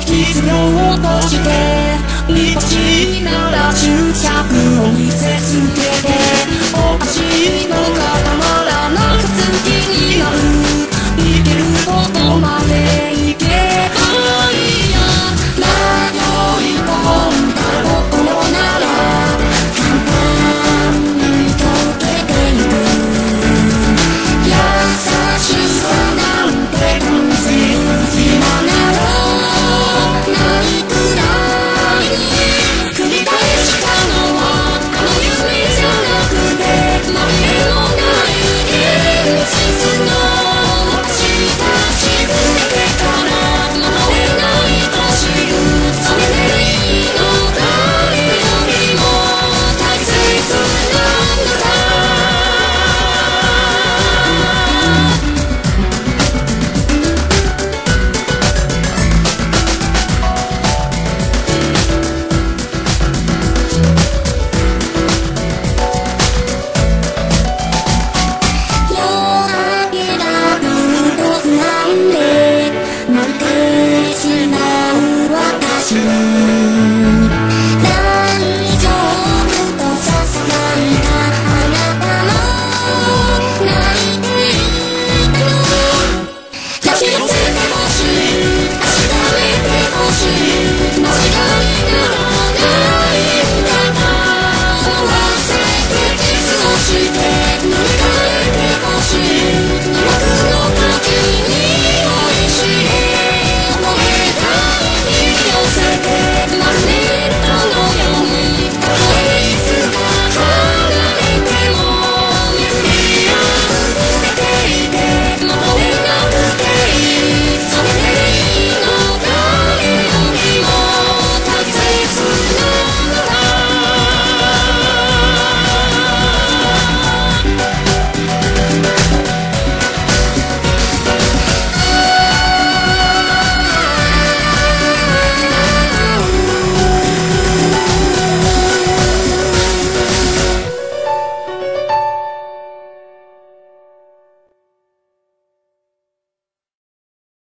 傷を落として見欲しいなら執着を見